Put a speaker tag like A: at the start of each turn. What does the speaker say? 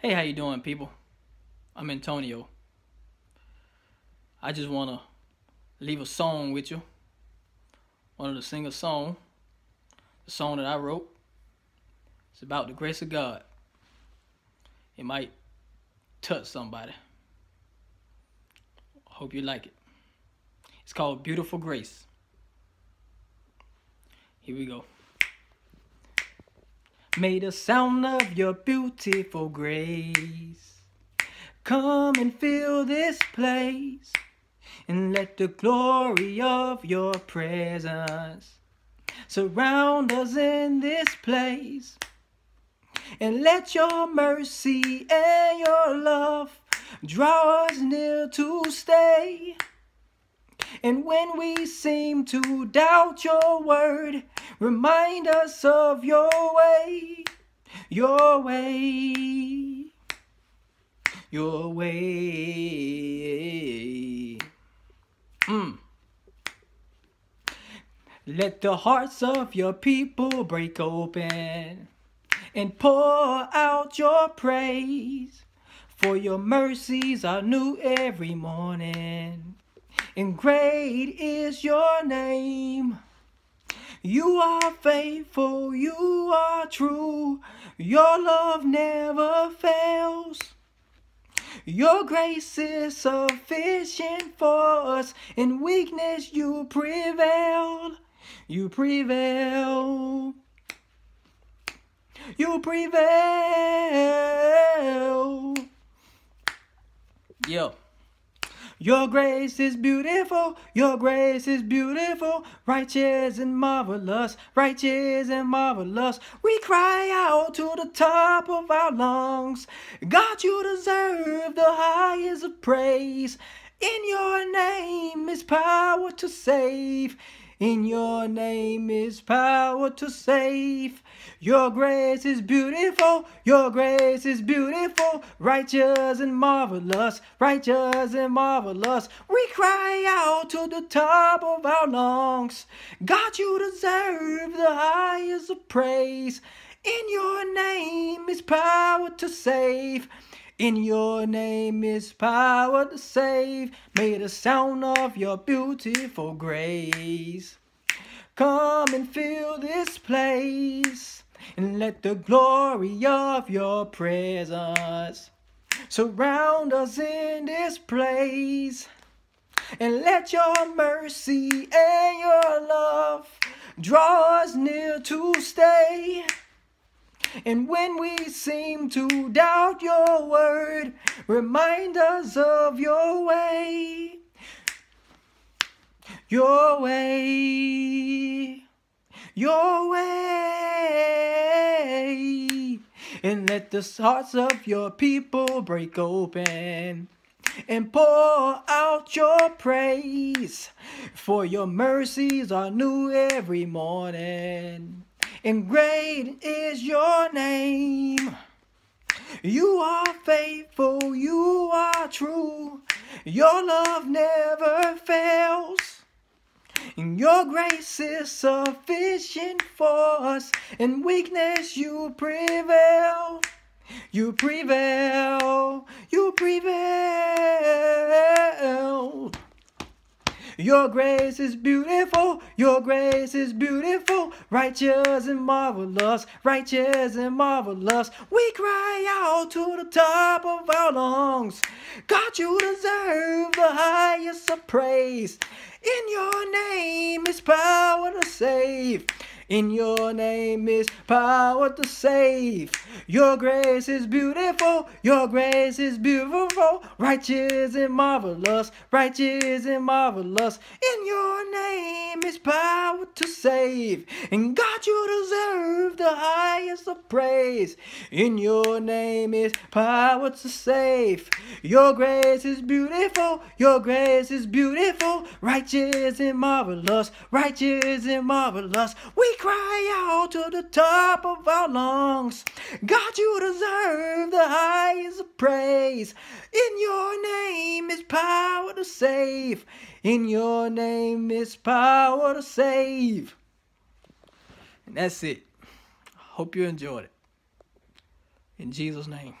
A: Hey, how you doing, people? I'm Antonio. I just want to leave a song with you. Wanted to sing a song. The song that I wrote. It's about the grace of God. It might touch somebody. Hope you like it. It's called Beautiful Grace. Here we go. May the sound of your beautiful grace come and fill this place and let the glory of your presence surround us in this place. And let your mercy and your love draw us near to stay and when we seem to doubt your word, remind us of your way, your way, your way. Mm. Let the hearts of your people break open and pour out your praise. For your mercies are new every morning and great is your name. You are faithful, you are true, your love never fails. Your grace is sufficient for us, in weakness you prevail. You prevail. You prevail. Yo. Your grace is beautiful, your grace is beautiful, righteous and marvelous, righteous and marvelous. We cry out to the top of our lungs. God, you deserve the highest of praise. In your name is power to save. In your name is power to save. Your grace is beautiful, your grace is beautiful, righteous and marvelous, righteous and marvelous. We cry out to the top of our lungs. God, you deserve the highest of praise. In your name is power to save. In your name is power to save. May the sound of your beautiful grace come and fill this place. And let the glory of your presence surround us in this place. And let your mercy and your love draw us near to stay. And when we seem to doubt your word, remind us of your way. Your way. Your way. And let the hearts of your people break open and pour out your praise. For your mercies are new every morning and great is your name. You are faithful, you are true, your love never fails. And your grace is sufficient for us, in weakness you prevail. You prevail, you prevail. Your grace is beautiful, your grace is beautiful, righteous and marvelous, righteous and marvelous. We cry out to the top of our lungs. God, you deserve the highest of praise. In your name is power to save. In your name is power to save. Your grace is beautiful. Your grace is beautiful. Righteous and marvelous. Righteous and marvelous. In your name is power to save. And God, you deserve the highest of praise. In your name is power to save. Your grace is beautiful. Your grace is beautiful. Righteous and marvelous. Righteous and marvelous. We cry out to the top of our lungs. God, you deserve the highest of praise. In your name is power to save. In your name is power to save. And that's it. Hope you enjoyed it. In Jesus' name.